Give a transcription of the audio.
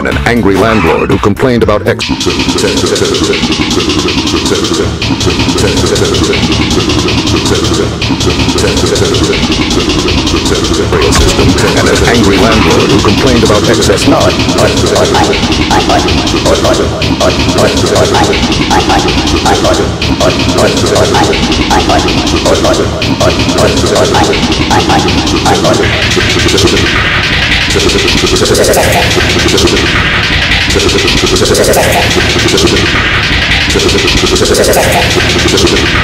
and an angry landlord who complained about and an angry landlord who complained about excess Thank you. Thank you.